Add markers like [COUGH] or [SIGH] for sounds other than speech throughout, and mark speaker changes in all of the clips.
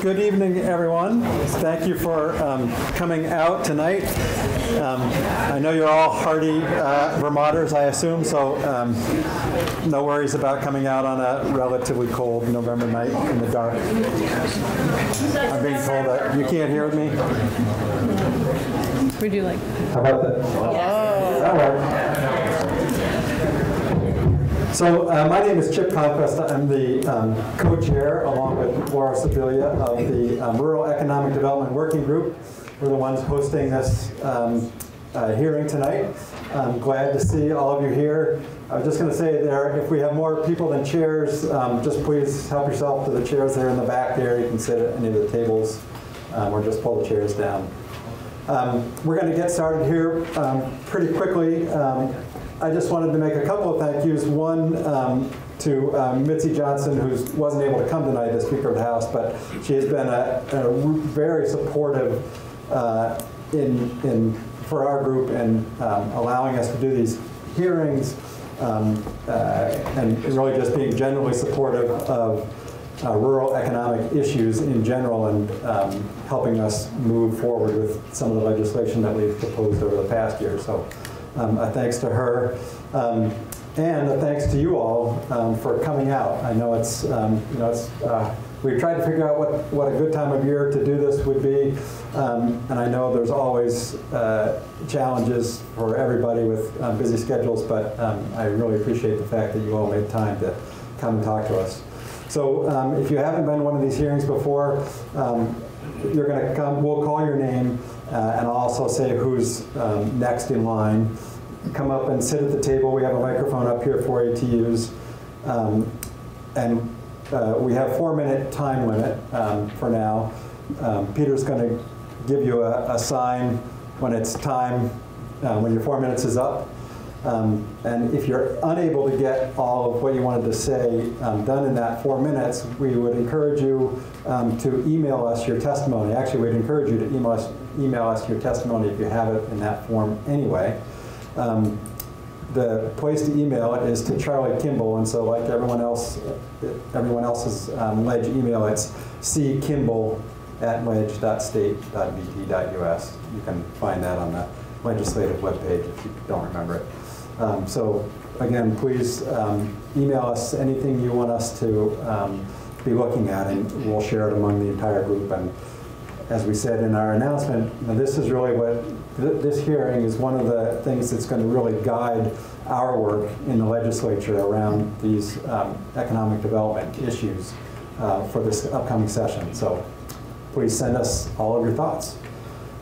Speaker 1: good evening, everyone. Thank you for um, coming out tonight. Um, I know you're all hardy uh, Vermonters, I assume, so um, no worries about coming out on a relatively cold November night in the dark. I'm being told that you can't hear me.
Speaker 2: Would you like?
Speaker 1: How about that? All right. So uh, my name is Chip Conquest. I'm the um, co-chair, along with Laura Sibilia, of the um, Rural Economic Development Working Group. We're the ones hosting this um, uh, hearing tonight. I'm glad to see all of you here. I was just going to say there, if we have more people than chairs, um, just please help yourself to the chairs there in the back there. You can sit at any of the tables um, or just pull the chairs down. Um, we're going to get started here pretty quickly. I just wanted to make a couple of thank yous. One um, to um, Mitzi Johnson, who wasn't able to come tonight as Speaker of the House, but she has been a, a very supportive uh, in, in, for our group and um, allowing us to do these hearings um, uh, and really just being generally supportive of uh, rural economic issues in general and um, helping us move forward with some of the legislation that we've proposed over the past year. So um, a thanks to her. Um, and a thanks to you all um, for coming out. I know it's, um, you know, it's, uh, we tried to figure out what, what a good time of year to do this would be. Um, and I know there's always uh, challenges for everybody with um, busy schedules, but I really appreciate the fact that you all made time to come and talk to us. So if you haven't been to one of these hearings before, you're going to come, we'll call your name, and I'll also say who's um, next in line. Come up and sit at the table. We have a microphone up here for you to use. Um, and uh, we have four minute time limit um, for now. Um, Peter's going to give you a, a, sign when it's time, uh, when your four minutes is up. Um, and if you're unable to get all of what you wanted to say um, done in that four minutes, we would encourage you um, to email us your testimony. Actually, we'd encourage you to email us, email us your testimony if you have it in that form anyway. Um, the place to email it is to Charlie Kimbell, and so like everyone else, everyone else's um, ledge email, it's ckimbell at ledge.state.vt.us. You can find that on the legislative webpage if you don't remember it. Um, so again, please um, email us anything you want us to um, be looking at, and we'll share it among the entire group. And as we said in our announcement, this is really what th this hearing is one of the things that's going to really guide our work in the legislature around these um, economic development issues uh, for this upcoming session. So please send us all of your thoughts.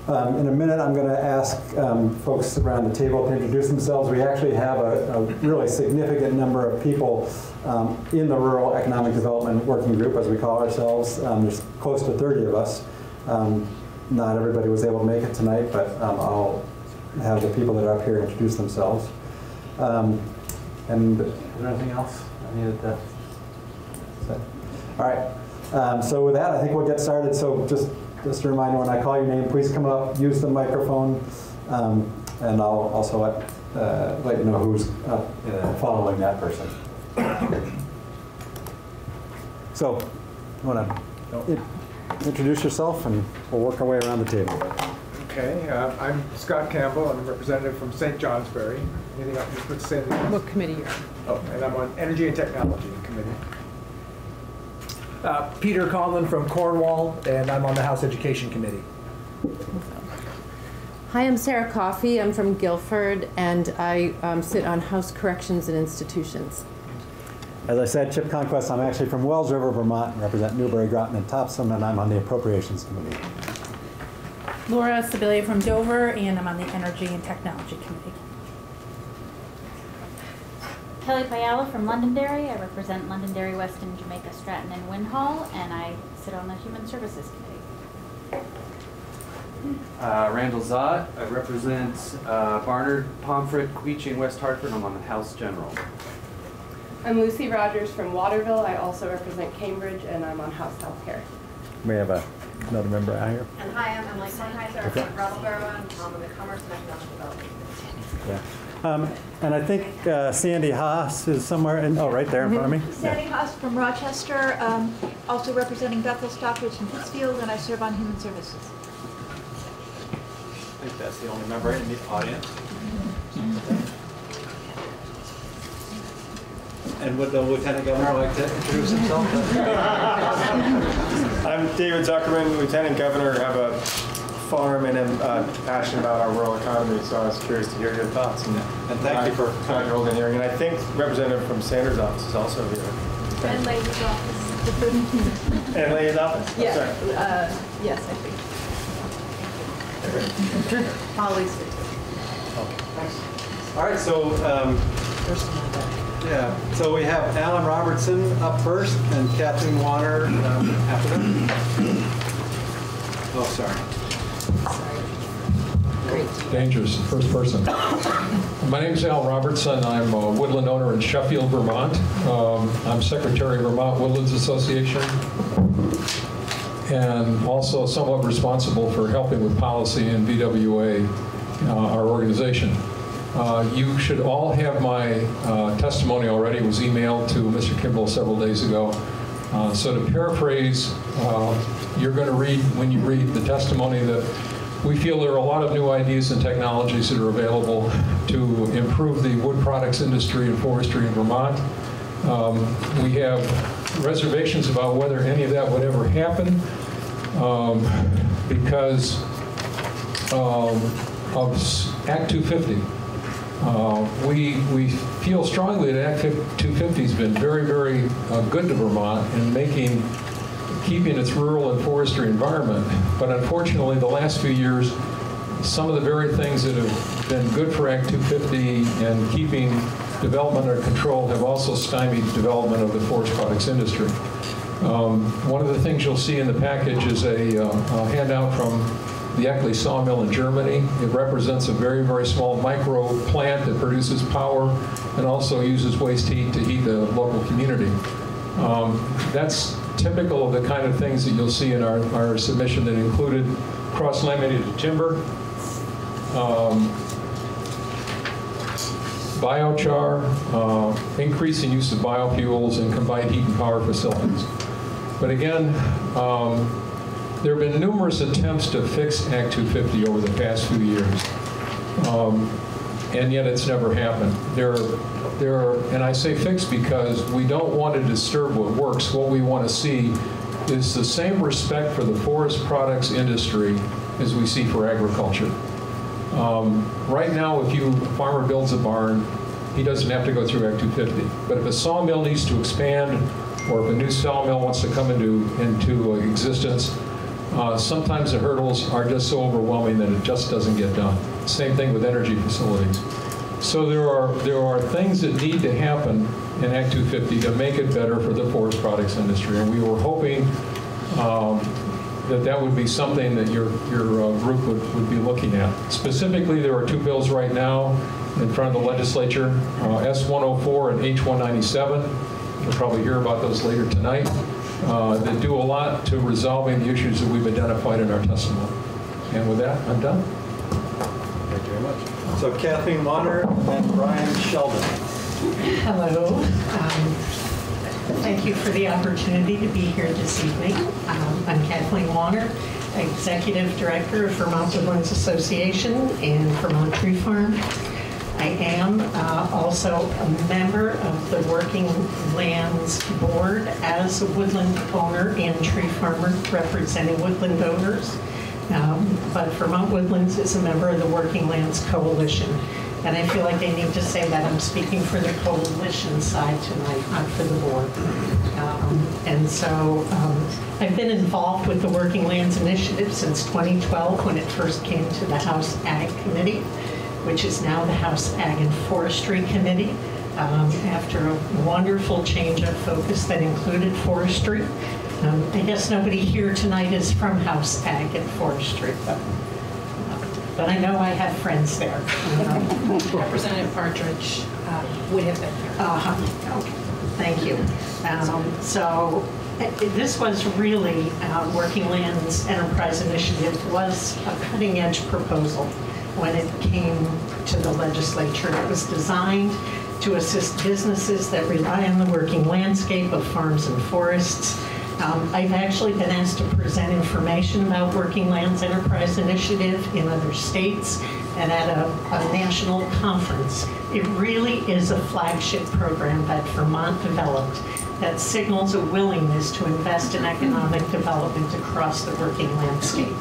Speaker 1: Um, in a minute, I'm going to ask um, folks around the table to introduce themselves. We actually have a, a really significant number of people um, in the Rural Economic Development Working Group, as we call ourselves. Um, there's close to 30 of us. Um, not everybody was able to make it tonight, but um, I'll have the people that are up here introduce themselves. and is there anything else I needed to say? All right. so with that, I think we'll get started. So just just a reminder, when I call your name, please come up, use the microphone, um, and I'll also let, uh, let you know who's uh, following that person. So, want to introduce yourself, and we'll work our way around the table.
Speaker 3: Okay, uh, I'm Scott Campbell. I'm a representative from St. Johnsbury. Anything else to say?
Speaker 2: What committee you're on?
Speaker 3: Oh, and I'm on Energy and Technology Committee. Uh, Peter Conlon from Cornwall, and I'm on the House Education Committee.
Speaker 4: Hi, I'm Sara Coffey. I'm from Guilford, and I um, sit on House Corrections and Institutions.
Speaker 1: As I said, Chip Conquest, I'm actually from Wells River, Vermont, and represent Newbury, Groton, and Topsham, and I'm on the Appropriations Committee.
Speaker 5: Laura Sibilia from Dover, and I'm on the Energy and Technology Committee.
Speaker 6: Kelly Pajala from Londonderry. I represent Londonderry, Weston, Jamaica, Stratton, and Winhall, and I sit on the Human Services Committee.
Speaker 7: Uh, Randall Szott. I represent uh, Barnard, Pomfret, Quechee, and West Hartford. And I'm on the House General.
Speaker 8: I'm Lucy Rogers from Waterville. I also represent Cambridge, and I'm on House Healthcare.
Speaker 1: We have a, another member out here.
Speaker 9: And hi, I'm Emily Kornheiser. I'm from Brattleboro, and I'm on the Commerce and Economic Development
Speaker 1: Yeah. Um, And I think uh, Sandy Haas is somewhere, in oh, right there in front of me.
Speaker 2: Sandy Haas from Rochester, um, also representing Bethel, Stockbridge, and Pittsfield, and I serve on Human Services.
Speaker 7: I think that's the only member in the audience. And would the Lieutenant Governor like to introduce himself? [LAUGHS]
Speaker 9: I'm David Zuckerman, Lieutenant Governor, have a farm and am uh, passionate about our rural economy, so I was curious to hear your thoughts. And
Speaker 7: And thank you for
Speaker 9: Todd Golden hearing, and I think Representative from Sanders' office is also here.
Speaker 2: And ladies' office.
Speaker 9: And Leah's office? I'm
Speaker 2: Yeah,
Speaker 9: sorry.
Speaker 2: uh, yes, I think. Holly's here
Speaker 1: All right, so, um, yeah, so we have Alan Robertson up first and Kathleen Warner um, after them. Oh, sorry. Great.
Speaker 10: Dangerous, first person. My name is Al Robertson. I'm a woodland owner in Sheffield, Vermont. Um, I'm secretary of Vermont Woodlands Association and also somewhat responsible for helping with policy in VWA, uh, our organization. Uh, You should all have my uh, testimony already. It was emailed to Mr. Kimbell several days ago. Uh, So to paraphrase, uh, you're going to read, when you read the testimony, that we feel there are a lot of new ideas and technologies that are available to improve the wood products industry and forestry in Vermont. Um, We have reservations about whether any of that would ever happen um, because um, of Act 250. Uh, We, we feel strongly that Act 250 has been very, very uh, good to Vermont in making, keeping its rural and forestry environment. But unfortunately, the last few years, some of the very things that have been good for Act 250 and keeping development under control have also stymied development of the forest products industry. Um, One of the things you'll see in the package is a uh, a handout from the Eckley sawmill in Germany. It represents a very, very small micro plant that produces power and also uses waste heat to heat the local community. Um, That's typical of the kind of things that you'll see in our, our submission that included cross-laminated timber, um, biochar, uh, increase in use of biofuels, and combined heat and power facilities. But again, um, there have been numerous attempts to fix Act 250 over the past few years, Um, and yet it's never happened. There, there, are, and I say fix because we don't want to disturb what works. What we want to see is the same respect for the forest products industry as we see for agriculture. Um, Right now, if you, a farmer builds a barn, he doesn't have to go through Act 250. But if a sawmill needs to expand, or if a new sawmill wants to come into, into existence, uh, sometimes the hurdles are just so overwhelming that it just doesn't get done. Same thing with energy facilities. So there are, there are things that need to happen in Act 250 to make it better for the forest products industry. And we were hoping um, that that would be something that your, your uh, group would, would be looking at. Specifically, there are two bills right now in front of the legislature, uh, S-104 and H-197. You'll probably hear about those later tonight, uh, that do a lot to resolving the issues that we've identified in our testimony. And with that, I'm done.
Speaker 1: Thank you very much. So Kathleen Warner and Brian Sheldon.
Speaker 11: Hello. Um, Thank you for the opportunity to be here this evening. Um, I'm Kathleen Warner, Executive Director of Vermont Woodlands Association and Vermont Tree Farm. I am uh, also a member of the Working Lands Board as a woodland owner and tree farmer representing woodland owners. Um, But Vermont Woodlands is a member of the Working Lands Coalition. And I feel like I need to say that I'm speaking for the coalition side tonight, not for the board. Um, And so um, I've been involved with the Working Lands Initiative since 2012, when it first came to the House Ag Committee, which is now the House Ag and Forestry Committee, um, after a wonderful change of focus that included forestry. Um, I guess nobody here tonight is from House Ag and Forestry, but but I know I have friends there. Um, [LAUGHS]
Speaker 5: Representative Partridge uh, would have been here.
Speaker 11: uh-huh. Okay. Thank you. Um, So uh, this was really, uh, Working Lands Enterprise Initiative was a cutting-edge proposal when it came to the legislature. It was designed to assist businesses that rely on the working landscape of farms and forests. Um, I've actually been asked to present information about Working Lands Enterprise Initiative in other states and at a, a national conference. It really is a flagship program that Vermont developed that signals a willingness to invest in economic development across the working landscape.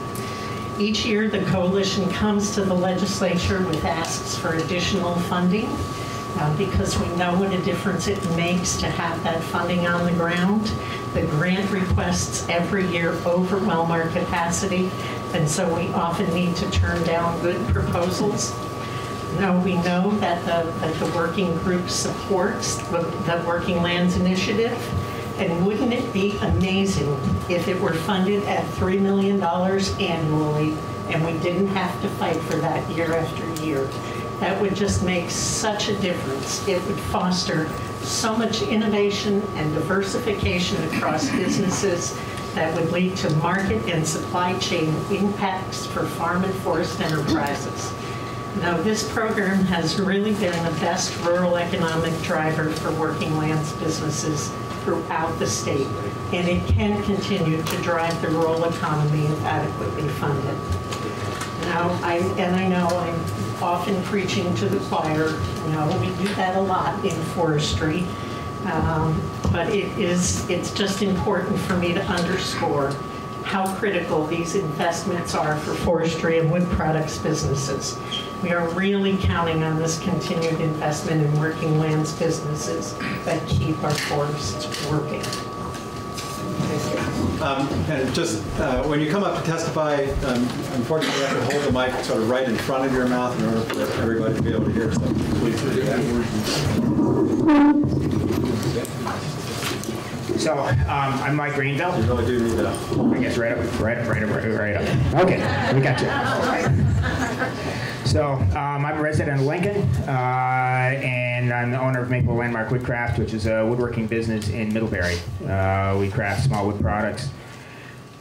Speaker 11: Each year, the coalition comes to the legislature with asks for additional funding uh, because we know what a difference it makes to have that funding on the ground. The grant requests every year overwhelm our capacity, and so we often need to turn down good proposals. Now we know that the, that the working group supports the, the Working Lands Initiative. And wouldn't it be amazing if it were funded at $3 million annually and we didn't have to fight for that year after year? That would just make such a difference. It would foster so much innovation and diversification across businesses that would lead to market and supply chain impacts for farm and forest enterprises. Now, this program has really been the best rural economic driver for working lands businesses throughout the state, and it can continue to drive the rural economy if adequately funded. Now, I, and I know I'm often preaching to the choir, you know, we do that a lot in forestry, um, but it is, it's just important for me to underscore how critical these investments are for forestry and wood products businesses. We are really counting on this continued investment in working lands businesses that keep our forests working.
Speaker 1: Um, And just, uh, when you come up to testify, um, unfortunately, you have to hold the mic sort of right in front of your mouth in order for everybody to be able to hear, so please do that.
Speaker 12: So, um, I'm Mike Rainville.
Speaker 1: You really do need that.
Speaker 12: I guess right up, right up, right up, right up. Okay, we got you. So, um, I'm a resident of Lincoln, uh, and I'm the owner of Maple Landmark Woodcraft, which is a woodworking business in Middlebury. Uh, we craft small wood products.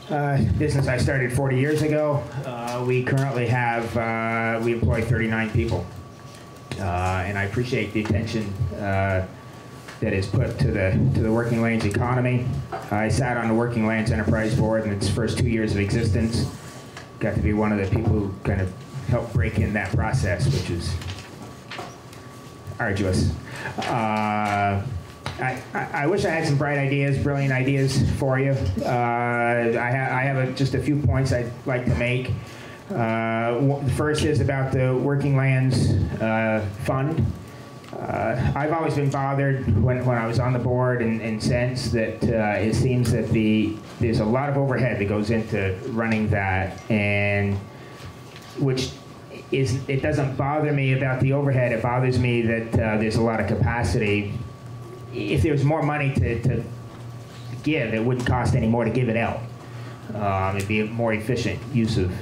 Speaker 12: Uh, business I started 40 years ago. Uh, we currently have, uh, we employ 39 people. Uh, and I appreciate the attention uh, that is put to the to the Working Lands economy. I sat on the Working Lands Enterprise Board in its first two years of existence. Got to be one of the people who kind of helped break in that process, which is arduous. Uh, I, I wish I had some bright ideas, brilliant ideas for you. Uh, I, ha- I have a, just a few points I'd like to make. Uh, the first is about the Working Lands uh, Fund. Uh, I've always been bothered when, when I was on the board and, and since that uh, it seems that the there's a lot of overhead that goes into running that, and which is it doesn't bother me about the overhead. It bothers me that uh, there's a lot of capacity. If there was more money to, to give, it wouldn't cost any more to give it out. Um, it'd be a more efficient use of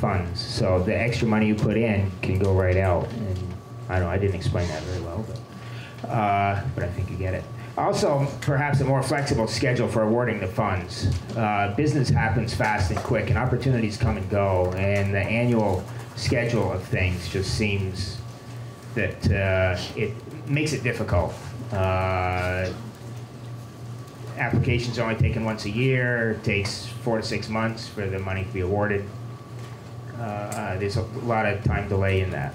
Speaker 12: funds. So the extra money you put in can go right out. And I don't know, I didn't explain that very well, but, uh, but I think you get it. Also, perhaps a more flexible schedule for awarding the funds. Uh, business happens fast and quick, and opportunities come and go, and the annual schedule of things just seems that uh, it makes it difficult. Uh, applications are only taken once a year. It takes four to six months for the money to be awarded. Uh, uh, there's a lot of time delay in that.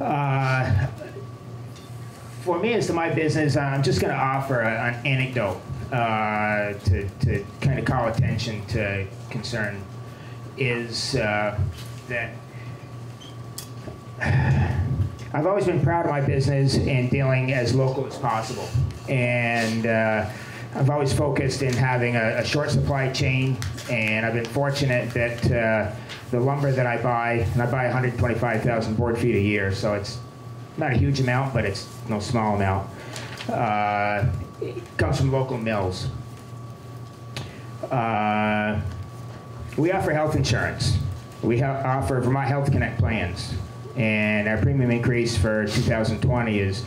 Speaker 12: Uh, for me, as to my business, I'm just going to offer a, an anecdote uh, to, to kind of call attention to concern. Is uh, that [SIGHS] I've always been proud of my business and dealing as local as possible, and uh, I've always focused in having a, a, short supply chain, and I've been fortunate that uh, the lumber that I buy, and I buy 125,000 board feet a year, so it's not a huge amount, but it's no small amount. Uh, comes from local mills. Uh, we offer health insurance. We offer Vermont Health Connect plans, and our premium increase for 2020 is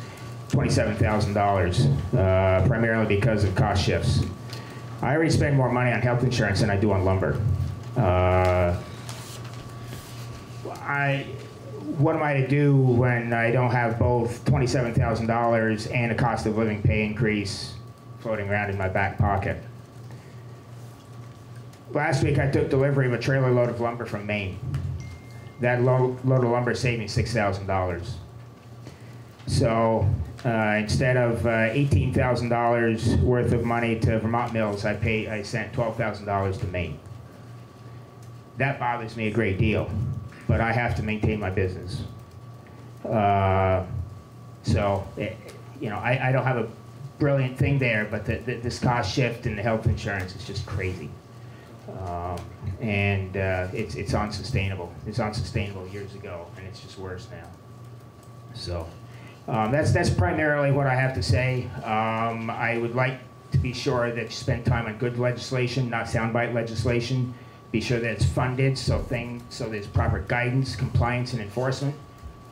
Speaker 12: $27,000, uh, primarily because of cost shifts. I already spend more money on health insurance than I do on lumber. Uh, I, what am I to do when I don't have both twenty-seven thousand dollars and a cost of living pay increase floating around in my back pocket? Last week, I took delivery of a trailer load of lumber from Maine. That load, load of lumber saved me six thousand dollars. So uh, instead of uh, eighteen thousand dollars worth of money to Vermont Mills, I pay I sent twelve thousand dollars to Maine. That bothers me a great deal, but I have to maintain my business. Uh, so, eh, you know, I, I don't have a brilliant thing there, but the, the, this cost shift in the health insurance is just crazy. Um, and uh, it's, it's unsustainable. It's unsustainable years ago, and it's just worse now. So um, that's, that's primarily what I have to say. Um, I would like to be sure that you spend time on good legislation, not soundbite legislation. Be sure that it's funded, so thing, so there's proper guidance, compliance, and enforcement.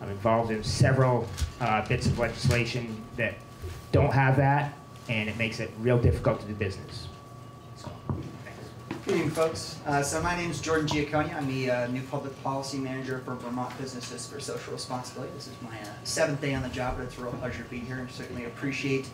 Speaker 12: I'm involved in several uh, bits of legislation that don't have that, and it makes it real difficult to do business. So.
Speaker 13: Good evening, folks. Uh, so my name is Jordan Giaconia. I'm the uh, new public policy manager for Vermont Businesses for Social Responsibility. This is my uh, seventh day on the job, but it's a real pleasure to be here and certainly appreciate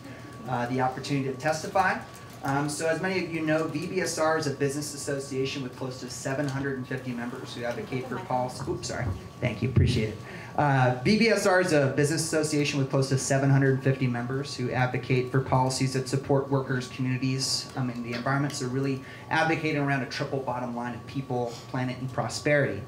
Speaker 13: uh, the opportunity to testify. Um, so as many of you know, VBSR is a business association with close to 750 members who advocate for policy. Oops, sorry. Thank you, appreciate it. Uh, VBSR is a business association with close to 750 members who advocate for policies that support workers, communities, um, and the environment. So really advocating around a triple bottom line of people, planet, and prosperity.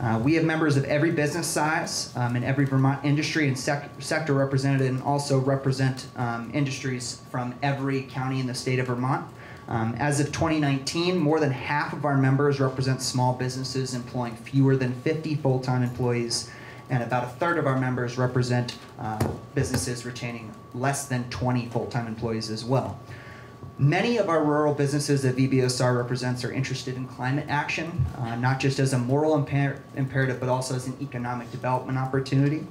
Speaker 13: Uh, we have members of every business size um, and every Vermont industry and sec sector represented, and also represent um, industries from every county in the state of Vermont. Um, as of 2019, more than half of our members represent small businesses employing fewer than 50 full-time employees, and about a third of our members represent uh, businesses retaining less than 20 full-time employees as well. Many of our rural businesses that VBSR represents are interested in climate action, uh, not just as a moral imper imperative, but also as an economic development opportunity.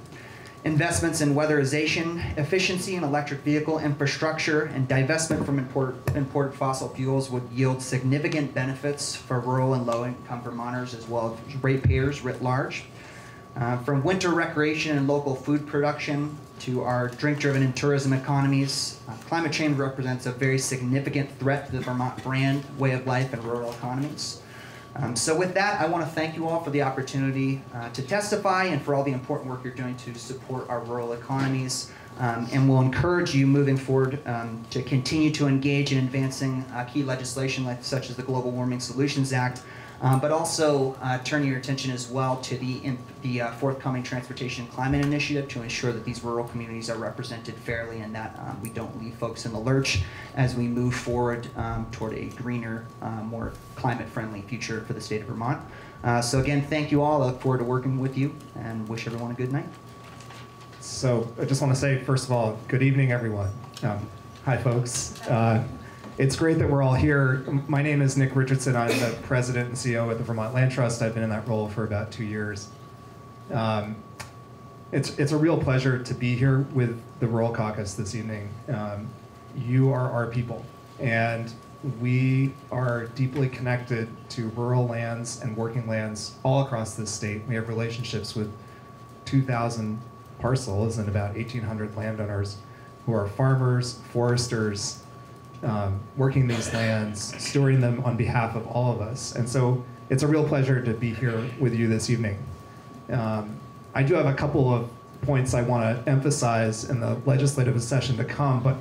Speaker 13: Investments in weatherization, efficiency in electric vehicle infrastructure, and divestment from import, imported fossil fuels would yield significant benefits for rural and low-income Vermonters as well as ratepayers writ large. Uh, from winter recreation and local food production to our drink-driven and tourism economies, uh, climate change represents a very significant threat to the Vermont brand, way of life, and rural economies. Um, so with that, I want to thank you all for the opportunity uh, to testify and for all the important work you're doing to support our rural economies. Um, and we'll encourage you moving forward um, to continue to engage in advancing uh, key legislation like, such as the Global Warming Solutions Act, um, but also uh, turning your attention as well to the, the uh, forthcoming Transportation Climate Initiative to ensure that these rural communities are represented fairly and that um, we don't leave folks in the lurch as we move forward um, toward a greener, uh, more climate-friendly future for the state of Vermont. Uh, so again, thank you all. I look forward to working with you and wish everyone a good night.
Speaker 14: So I just want to say, first of all, good evening, everyone. Um, hi, folks. It's great that we're all here. My name is Nick Richardson. I'm the president and CEO at the Vermont Land Trust. I've been in that role for about two years. Um, it's, it's a real pleasure to be here with the Rural Caucus this evening. Um, you are our people, and we are deeply connected to rural lands and working lands all across this state. We have relationships with 2,000 parcels and about 1,800 landowners who are farmers, foresters, um, working these lands, stewarding them on behalf of all of us. And so it's a real pleasure to be here with you this evening. Um, I do have a couple of points I want to emphasize in the legislative session to come, but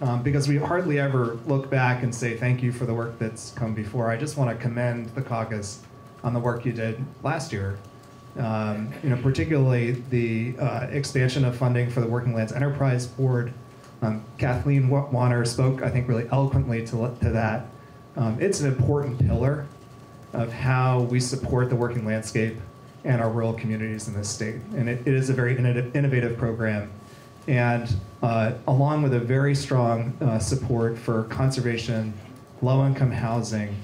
Speaker 14: um, because we hardly ever look back and say thank you for the work that's come before, I just want to commend the caucus on the work you did last year. Um, you know, particularly the uh, expansion of funding for the Working Lands Enterprise Board, um, Kathleen Warner spoke, I think, really eloquently to, to that. Um, it's an important pillar of how we support the working landscape and our rural communities in this state. And it, it is a very innovative program. And uh, along with a very strong uh, support for conservation, low-income housing,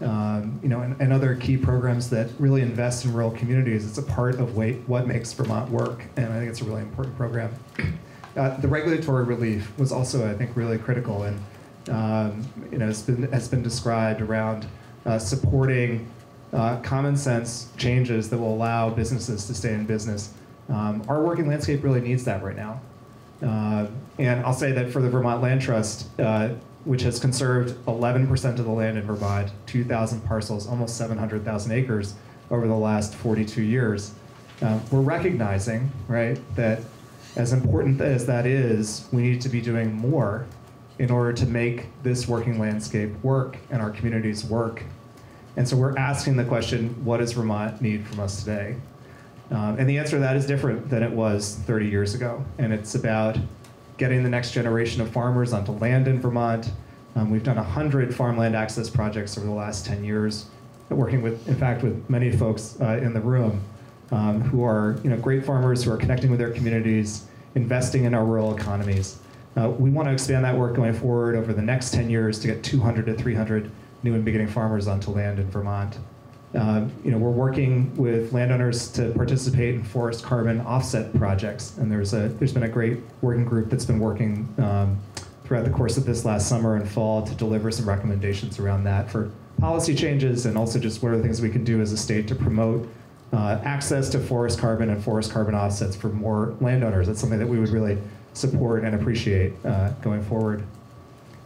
Speaker 14: um, you know, and, and, other key programs that really invest in rural communities, it's a part of what makes Vermont work. And I think it's a really important program. Uh, the regulatory relief was also, I think, really critical, and um, you know, has been has been described around uh, supporting uh, common sense changes that will allow businesses to stay in business. Um, our working landscape really needs that right now. Uh, and I'll say that for the Vermont Land Trust, uh, which has conserved 11% of the land in Vermont, 2,000 parcels, almost 700,000 acres over the last 42 years, uh, we're recognizing, right, that as important as that is, we need to be doing more in order to make this working landscape work and our communities work. And so we're asking the question, what does Vermont need from us today? Um, and the answer to that is different than it was 30 years ago. And it's about getting the next generation of farmers onto land in Vermont. Um, we've done 100 farmland access projects over the last 10 years, working with, in fact, with many folks uh, in the room um, who are you know, great farmers who are connecting with their communities, investing in our rural economies. Uh, we want to expand that work going forward over the next 10 years to get 200 to 300 new and beginning farmers onto land in Vermont. Uh, you know, we're working with landowners to participate in forest carbon offset projects, and there's a there's been a great working group that's been working um, throughout the course of this last summer and fall to deliver some recommendations around that for policy changes and also just what are the things we can do as a state to promote uh, access to forest carbon and forest carbon offsets for more landowners. That's something that we would really support and appreciate uh, going forward.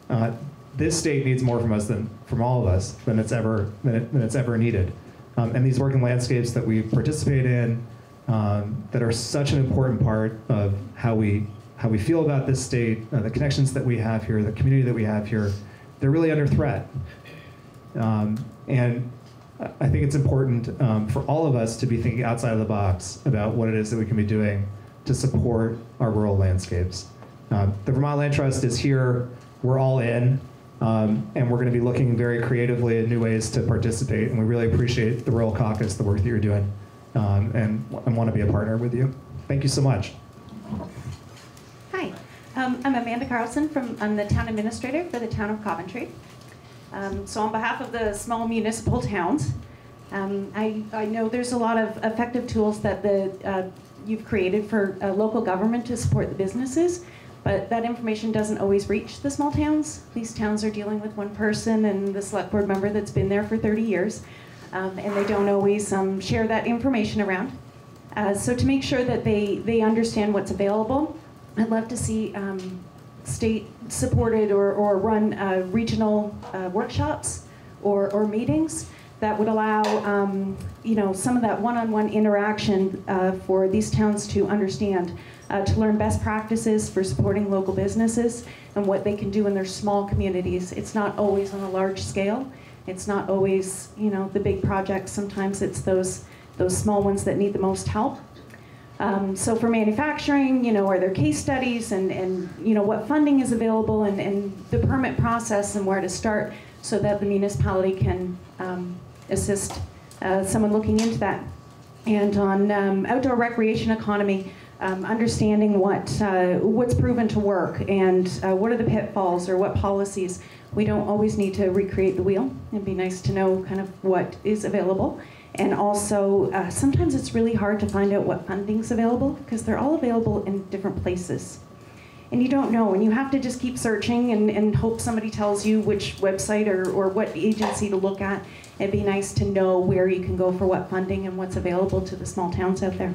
Speaker 14: Uh, this state needs more from us than from all of us than it's ever than, it, than it's ever needed. Um, and these working landscapes that we participate in, um, that are such an important part of how we how we feel about this state, uh, the connections that we have here, the community that we have here, they're really under threat. Um, and I think it's important um, for all of us to be thinking outside of the box about what it is that we can be doing to support our rural landscapes. Um, the Vermont Land Trust is here. We're all in. Um, and we're going to be looking very creatively at new ways to participate. And we really appreciate the Rural Caucus, the work that you're doing, um, and, and want to be a partner with you. Thank you so much.
Speaker 15: Hi, um, I'm Amanda Carlson from I'm the town administrator for the town of Coventry. Um, so on behalf of the small municipal towns, um, I, I know there's a lot of effective tools that the uh, you've created for uh, local government to support the businesses. But that information doesn't always reach the small towns. These towns are dealing with one person and the select board member that's been there for 30 years, um, and they don't always um, share that information around. Uh, so to make sure that they, they understand what's available, I'd love to see um, state-supported or, or run uh, regional uh, workshops or, or meetings that would allow um, you know, some of that one-on-one -on -one interaction uh, for these towns to understand uh, to learn best practices for supporting local businesses and what they can do in their small communities. It's not always on a large scale. It's not always, you know, the big projects. Sometimes it's those those small ones that need the most help. Um, so for manufacturing, you know, are there case studies and, and you know, what funding is available and, and the permit process and where to start so that the municipality can um, assist uh, someone looking into that. And on um, outdoor recreation economy, um, understanding what uh, what's proven to work and uh, what are the pitfalls or what policies. We don't always need to recreate the wheel. It'd be nice to know kind of what is available. And also, uh, sometimes it's really hard to find out what funding's available because they're all available in different places. And you don't know, and you have to just keep searching and, and hope somebody tells you which website or, or what agency to look at. It'd be nice to know where you can go for what funding and what's available to the small towns out there.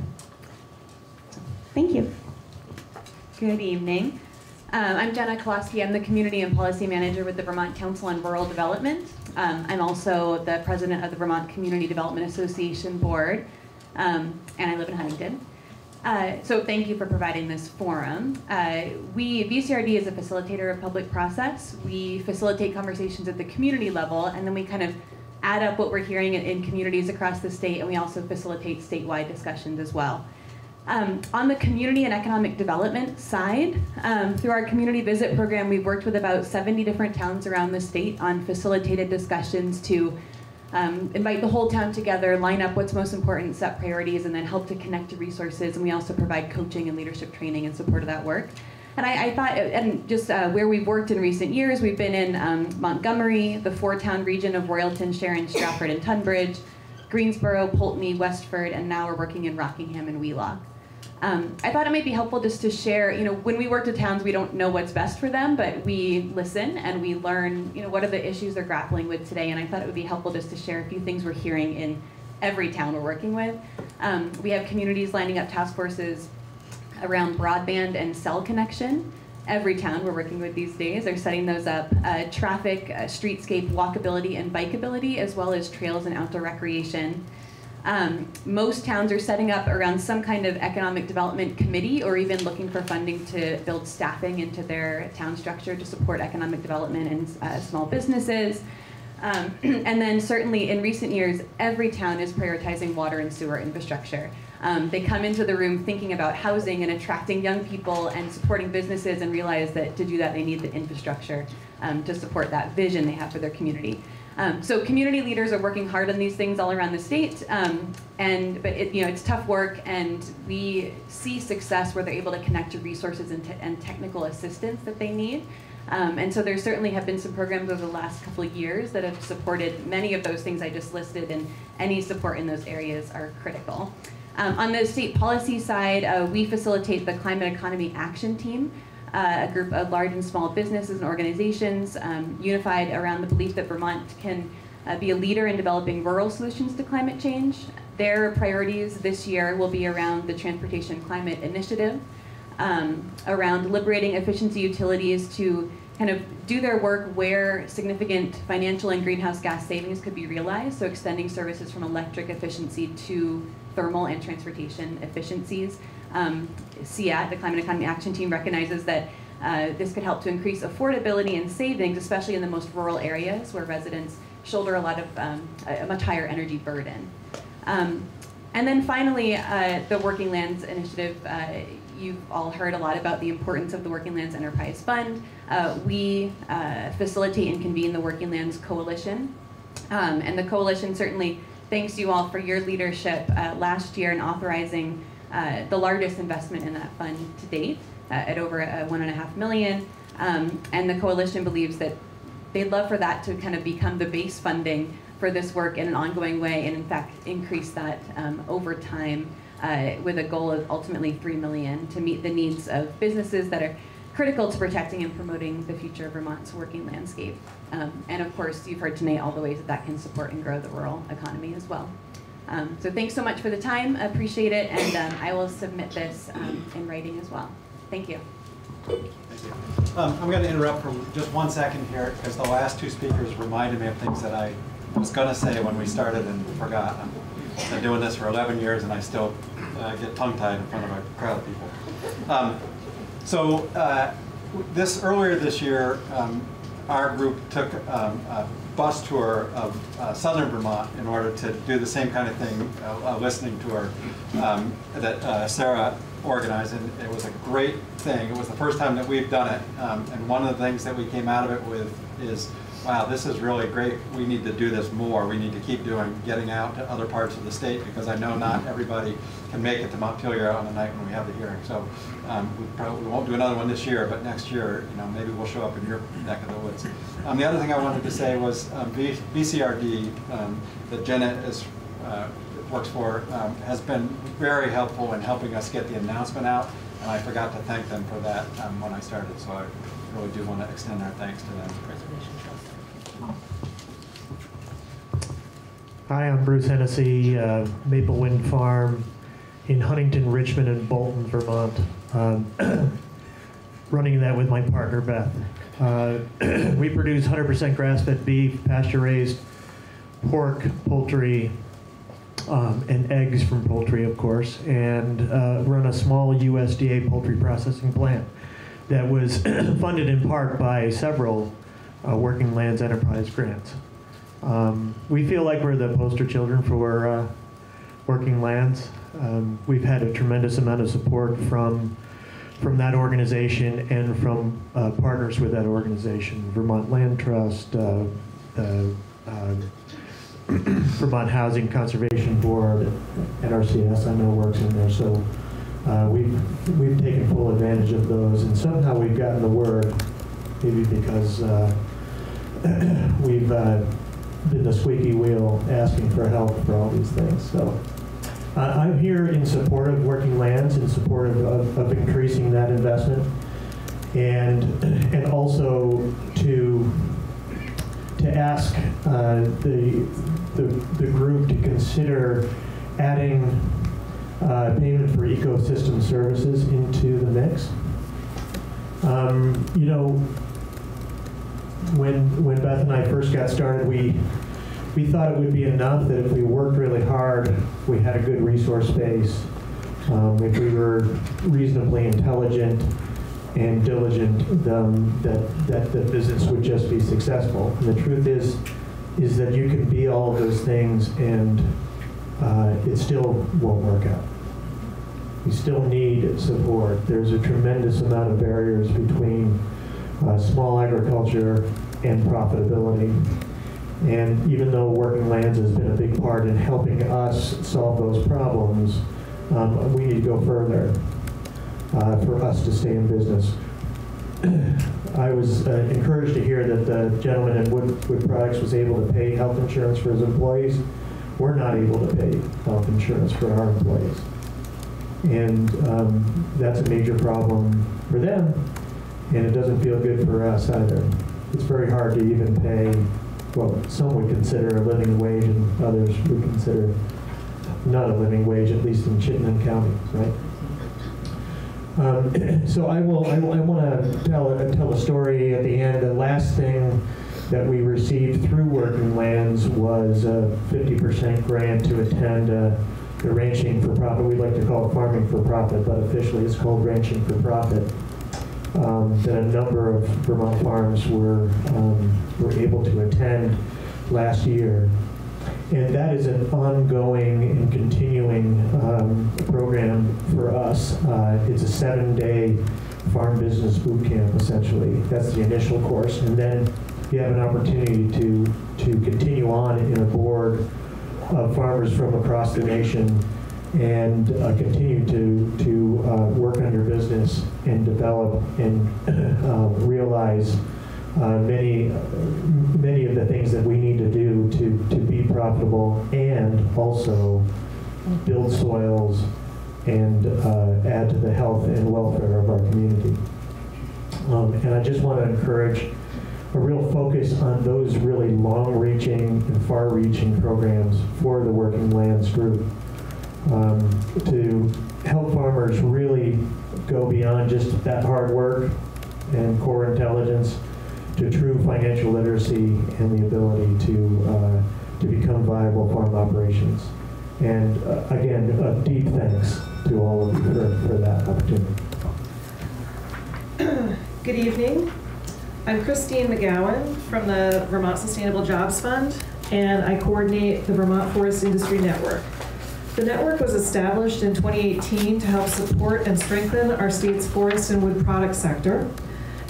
Speaker 15: Thank you.
Speaker 16: Good evening. Um, I'm Jenna Koloski. I'm the Community and Policy Manager with the Vermont Council on Rural Development. Um, I'm also the President of the Vermont Community Development Association Board, um, and I live in Huntington. Uh, so thank you for providing this forum. Uh, we, VCRD is a facilitator of public process. We facilitate conversations at the community level, and then we kind of add up what we're hearing in, in communities across the state, and we also facilitate statewide discussions as well. Um, on the community and economic development side, um, through our community visit program, we've worked with about 70 different towns around the state on facilitated discussions to um, invite the whole town together, line up what's most important, set priorities, and then help to connect to resources. And we also provide coaching and leadership training in support of that work. And I, I thought, and just uh, where we've worked in recent years, we've been in um, Montgomery, the four-town region of Royalton, Sharon, Stratford, and Tunbridge, Greensboro, Poultney, Westford, and now we're working in Rockingham and Wheelock. Um, I thought it might be helpful just to share, you know, when we work to towns, we don't know what's best for them, but we listen and we learn, you know, what are the issues they're grappling with today. And I thought it would be helpful just to share a few things we're hearing in every town we're working with. Um, we have communities lining up task forces around broadband and cell connection. Every town we're working with these days are setting those up. Uh, traffic, uh, streetscape, walkability, and bikeability, as well as trails and outdoor recreation. Um, most towns are setting up around some kind of economic development committee or even looking for funding to build staffing into their town structure to support economic development and uh, small businesses. Um, [CLEARS THROAT] and then certainly in recent years, every town is prioritizing water and sewer infrastructure. Um, they come into the room thinking about housing and attracting young people and supporting businesses and realize that to do that they need the infrastructure um, to support that vision they have for their community. Um, so community leaders are working hard on these things all around the state, um, and but it, you know it's tough work, and we see success where they're able to connect to resources and, te and technical assistance that they need. Um, and so there certainly have been some programs over the last couple of years that have supported many of those things I just listed, and any support in those areas are critical. Um, on the state policy side, uh, we facilitate the Climate Economy Action Team, uh, a group of large and small businesses and organizations um, unified around the belief that Vermont can uh, be a leader in developing rural solutions to climate change. Their priorities this year will be around the Transportation Climate Initiative, um, around liberating efficiency utilities to kind of do their work where significant financial and greenhouse gas savings could be realized, so extending services from electric efficiency to thermal and transportation efficiencies. Um, the Climate Economy Action Team, recognizes that uh, this could help to increase affordability and savings, especially in the most rural areas where residents shoulder a lot of um, a much higher energy burden. Um, and then finally, uh, the Working Lands Initiative. Uh, you've all heard a lot about the importance of the Working Lands Enterprise Fund. Uh, we uh, facilitate and convene the Working Lands Coalition. Um, and the coalition certainly thanks you all for your leadership uh, last year in authorizing uh, the largest investment in that fund to date uh, at over uh, one and a half million. Um, and the coalition believes that they'd love for that to kind of become the base funding for this work in an ongoing way and in fact increase that um, over time uh, with a goal of ultimately 3 million to meet the needs of businesses that are critical to protecting and promoting the future of Vermont's working landscape. Um, and of course, you've heard tonight all the ways that that can support and grow the rural economy as well. Um, so thanks so much for the time, appreciate it, and um, I will submit this um, in writing as well. Thank you.
Speaker 1: Thank you. Um, I'm going to interrupt for just one second here because the last two speakers reminded me of things that I was going to say when we started and forgot. I've been doing this for 11 years and I still uh, get tongue-tied in front of a crowd of people. Um, so uh, this earlier this year, um, our group took um, a bus tour of uh, southern Vermont in order to do the same kind of thing, uh, uh listening tour um, that uh, Sarah organized, and it was a great thing. It was the first time that we've done it, um, and one of the things that we came out of it with is wow, this is really great. We need to do this more. We need to keep doing, getting out to other parts of the state because I know not everybody can make it to Montpelier on the night when we have the hearing. So um, we probably won't do another one this year, but next year, you know, maybe we'll show up in your neck of the woods. Um, the other thing I wanted to say was um, VCRD um, that Jenna is, uh, works for um, has been very helpful in helping us get the announcement out, and I forgot to thank them for that um, when I started. So I really do want to extend our thanks to them.
Speaker 17: Hi, I'm Bruce Hennessey, uh, Maple Wind Farm in Huntington, Richmond, and Bolton, Vermont. Um, [CLEARS THROAT] running that with my partner, Beth. Uh, [CLEARS THROAT] we produce 100% grass-fed beef, pasture-raised pork, poultry, um, and eggs from poultry, of course, and uh, run a small USDA poultry processing plant that was [CLEARS THROAT] funded in part by several uh, Working Lands Enterprise grants. Um, we feel like we're the poster children for uh, working lands. Um, we've had a tremendous amount of support from from that organization and from uh, partners with that organization, Vermont Land Trust, uh, uh, [COUGHS] Vermont Housing Conservation Board, NRCS I know works in there. So uh, we've we've taken full advantage of those, and somehow we've gotten the word, maybe because uh, [CLEARS THROAT] we've been the squeaky wheel asking for help for all these things. So Uh, I'm here in support of working lands, in support of, of, of increasing that investment, and and also to to ask uh, the, the the group to consider adding uh, payment for ecosystem services into the mix. Um, you know, when when Beth and I first got started, we we thought it would be enough that if we worked really hard, we had a good resource base. Um, if we were reasonably intelligent and diligent, um, that, that the business would just be successful. And the truth is, is that you can be all of those things and uh, it still won't work out. We still need support. There's a tremendous amount of barriers between uh, small agriculture and profitability. And even though Working Lands has been a big part in helping us solve those problems, um, we need to go further uh, for us to stay in business. [CLEARS THROAT] I was uh, encouraged to hear that the gentleman in Wood, Wood Products was able to pay health insurance for his employees. We're not able to pay health insurance for our employees. And um, that's a major problem for them, and it doesn't feel good for us either. It's very hard to even pay what some would consider a living wage and others would consider not a living wage, at least in Chittenden County, right? Um, [CLEARS THROAT] so I will, I, I want to tell, tell a story at the end. The last thing that we received through Working Lands was a 50% grant to attend uh, the Ranching for Profit. We like to call it Farming for Profit, but officially it's called Ranching for Profit. Um, that a number of Vermont farms were, um, were able to attend last year. And that is an ongoing and continuing um, program for us. Uh, it's a seven-day farm business boot camp, essentially. That's the initial course. And then you have an opportunity to, to continue on in a board of farmers from across the nation and uh, continue to, to uh, work on your business and develop and uh, realize uh, many, many of the things that we need to do to, to be profitable and also build soils and uh, add to the health and welfare of our community. Um, and I just want to encourage a real focus on those really long-reaching and far-reaching programs for the Working Lands Group um, to help farmers really go beyond just that hard work and core intelligence to true financial literacy and the ability to, uh, to become viable farm operations. And uh, again, a deep thanks to all of you for, for that opportunity. [CLEARS THROAT]
Speaker 18: Good evening. I'm Christine McGowan from the Vermont Sustainable Jobs Fund, and I coordinate the Vermont Forest Industry Network. The network was established in 2018 to help support and strengthen our state's forest and wood products sector,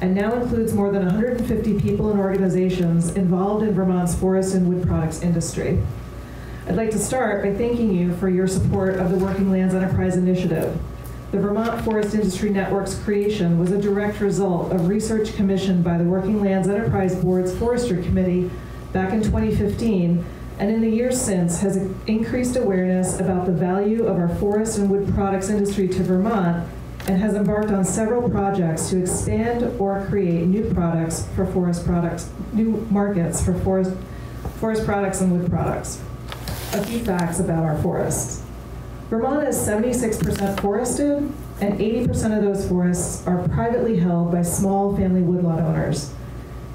Speaker 18: and now includes more than 150 people and organizations involved in Vermont's forest and wood products industry. I'd like to start by thanking you for your support of the Working Lands Enterprise Initiative. The Vermont Forest Industry Network's creation was a direct result of research commissioned by the Working Lands Enterprise Board's Forestry Committee back in 2015 and in the years since has increased awareness about the value of our forest and wood products industry to Vermont and has embarked on several projects to expand or create new products for forest products, new markets for forest, forest products and wood products. A few facts about our forests. Vermont is 76% forested, and 80% of those forests are privately held by small family woodlot owners.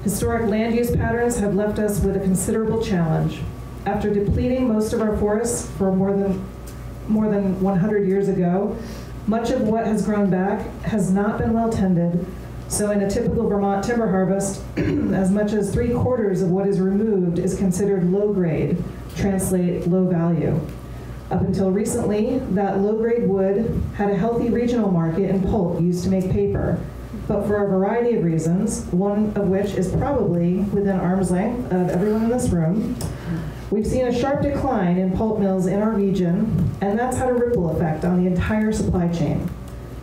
Speaker 18: Historic land use patterns have left us with a considerable challenge. After depleting most of our forests for more than, more than 100 years ago, much of what has grown back has not been well tended, so in a typical Vermont timber harvest, [CLEARS THROAT] as much as three quarters of what is removed is considered low grade, translate low value. Up until recently, that low-grade wood had a healthy regional market in pulp used to make paper, but for a variety of reasons, one of which is probably within arm's length of everyone in this room, we've seen a sharp decline in pulp mills in our region, and that's had a ripple effect on the entire supply chain.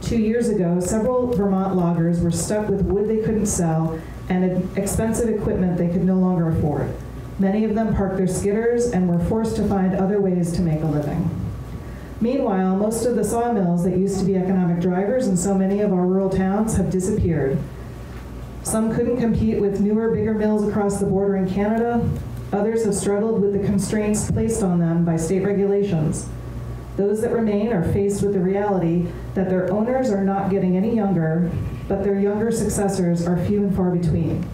Speaker 18: Two years ago, several Vermont loggers were stuck with wood they couldn't sell and expensive equipment they could no longer afford. Many of them parked their skidders and were forced to find other ways to make a living. Meanwhile, most of the sawmills that used to be economic drivers in so many of our rural towns have disappeared. Some couldn't compete with newer, bigger mills across the border in Canada. Others have struggled with the constraints placed on them by state regulations. Those that remain are faced with the reality that their owners are not getting any younger, but their younger successors are few and far between.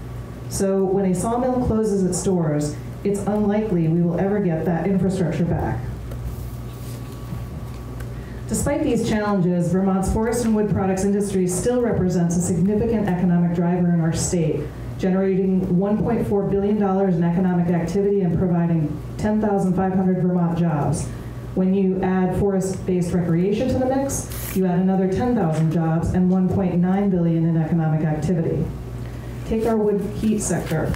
Speaker 18: So when a sawmill closes its doors, it's unlikely we will ever get that infrastructure back. Despite these challenges, Vermont's forest and wood products industry still represents a significant economic driver in our state, generating $1.4 billion in economic activity and providing 10,500 Vermont jobs. When you add forest-based recreation to the mix, you add another 10,000 jobs and 1.9 billion in economic activity. Take our wood heat sector.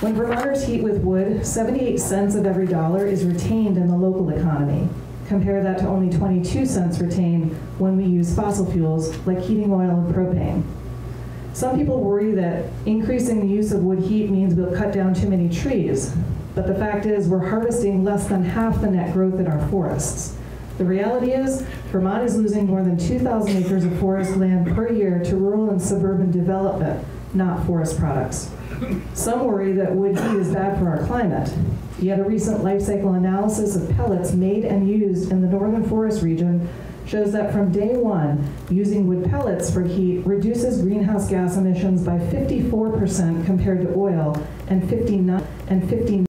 Speaker 18: When Vermonters heat with wood, 78 cents of every dollar is retained in the local economy. Compare that to only 22 cents retained when we use fossil fuels like heating oil and propane. Some people worry that increasing the use of wood heat means we'll cut down too many trees, but the fact is we're harvesting less than half the net growth in our forests. The reality is Vermont is losing more than 2,000 acres of forest land per year to rural and suburban development, not forest products. Some worry that wood heat is bad for our climate. Yet a recent life cycle analysis of pellets made and used in the northern forest region shows that from day one, using wood pellets for heat reduces greenhouse gas emissions by 54% compared to oil and 59 and 59